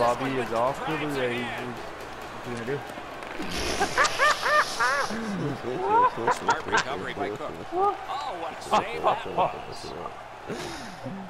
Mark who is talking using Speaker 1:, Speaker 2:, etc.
Speaker 1: Bobby is off to the race. What you gonna do?
Speaker 2: Smart recovery by Cook. Oh, what a save that was.